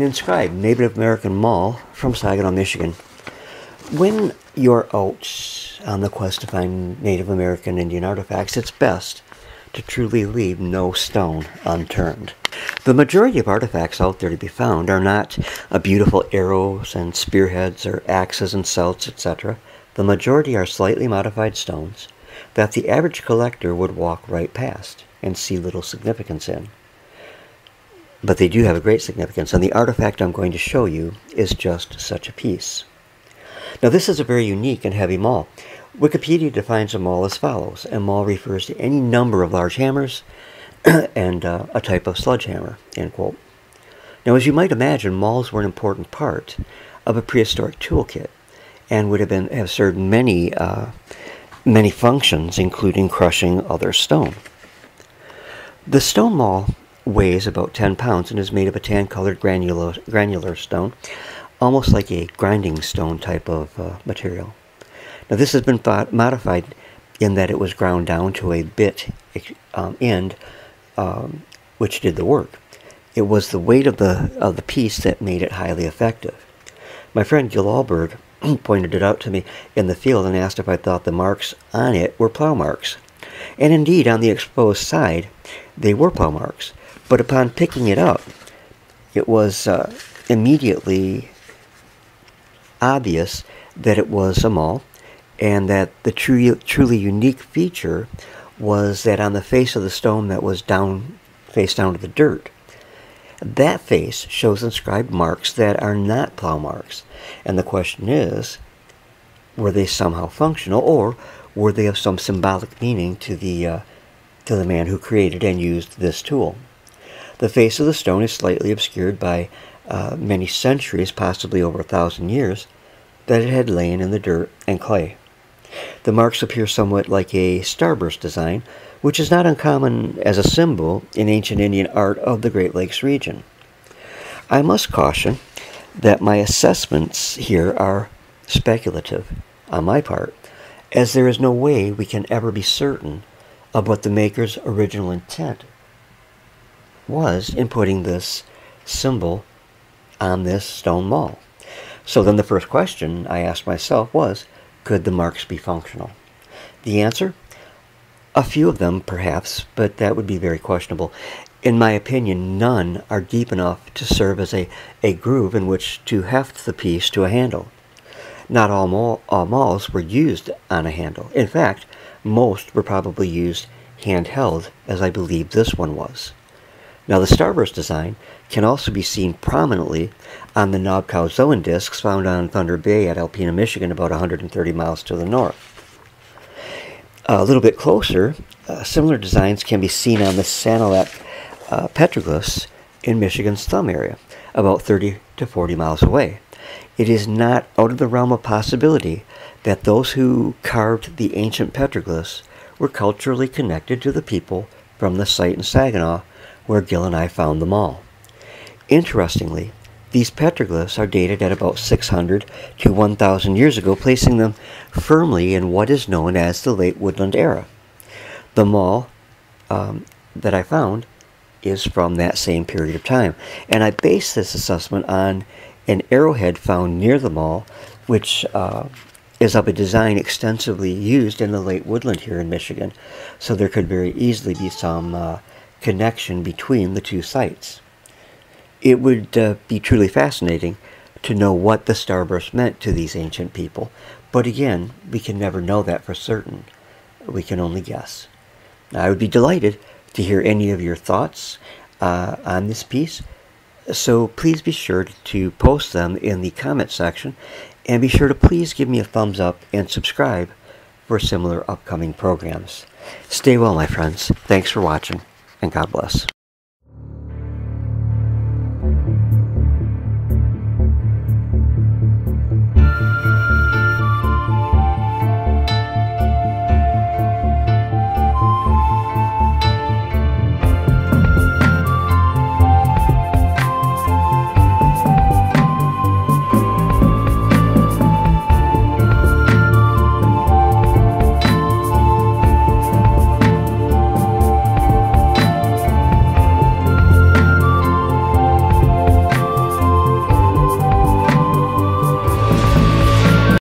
an inscribed Native American maul from Saginaw, Michigan. When you're out on the quest to find Native American Indian artifacts, it's best to truly leave no stone unturned. The majority of artifacts out there to be found are not a beautiful arrows and spearheads or axes and celts, etc. The majority are slightly modified stones that the average collector would walk right past and see little significance in. But they do have a great significance, and the artifact I'm going to show you is just such a piece. Now, this is a very unique and heavy maul. Wikipedia defines a maul as follows. A maul refers to any number of large hammers and uh, a type of sledgehammer, end quote. Now, as you might imagine, mauls were an important part of a prehistoric toolkit and would have been have served many uh, many functions, including crushing other stone. The stone maul weighs about 10 pounds and is made of a tan-colored granular, granular stone, almost like a grinding stone type of uh, material. Now this has been modified in that it was ground down to a bit um, end, um, which did the work. It was the weight of the of the piece that made it highly effective. My friend Gil Albert pointed it out to me in the field and asked if I thought the marks on it were plow marks. And indeed, on the exposed side, they were plow marks. But upon picking it up, it was uh, immediately obvious that it was a maul, and that the truly, truly unique feature was that on the face of the stone that was down, face down to the dirt, that face shows inscribed marks that are not plow marks. And the question is, were they somehow functional, or were they of some symbolic meaning to the uh, to the man who created and used this tool? The face of the stone is slightly obscured by uh, many centuries, possibly over a thousand years, that it had lain in the dirt and clay. The marks appear somewhat like a starburst design, which is not uncommon as a symbol in ancient Indian art of the Great Lakes region. I must caution that my assessments here are speculative on my part, as there is no way we can ever be certain of what the maker's original intent was in putting this symbol on this stone maul. So then the first question I asked myself was, could the marks be functional? The answer? A few of them, perhaps, but that would be very questionable. In my opinion, none are deep enough to serve as a, a groove in which to heft the piece to a handle. Not all, maul, all mauls were used on a handle. In fact, most were probably used handheld, as I believe this one was. Now, the starburst design can also be seen prominently on the Nobkowzoan discs found on Thunder Bay at Alpena, Michigan, about 130 miles to the north. A little bit closer, uh, similar designs can be seen on the Sanilac uh, petroglyphs in Michigan's Thumb area, about 30 to 40 miles away. It is not out of the realm of possibility that those who carved the ancient petroglyphs were culturally connected to the people from the site in Saginaw where Gil and I found them all. Interestingly, these petroglyphs are dated at about 600 to 1000 years ago, placing them firmly in what is known as the late woodland era. The maul um, that I found is from that same period of time, and I base this assessment on an arrowhead found near the maul, which uh, is of a design extensively used in the late woodland here in Michigan, so there could very easily be some uh, connection between the two sites. It would uh, be truly fascinating to know what the starburst meant to these ancient people, but again, we can never know that for certain. We can only guess. I would be delighted to hear any of your thoughts uh, on this piece, so please be sure to post them in the comment section, and be sure to please give me a thumbs up and subscribe for similar upcoming programs. Stay well, my friends. Thanks for watching and God bless.